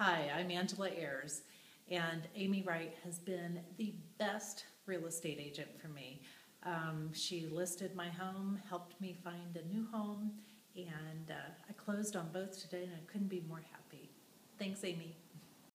Hi, I'm Angela Ayers, and Amy Wright has been the best real estate agent for me. Um, she listed my home, helped me find a new home, and uh, I closed on both today, and I couldn't be more happy. Thanks, Amy.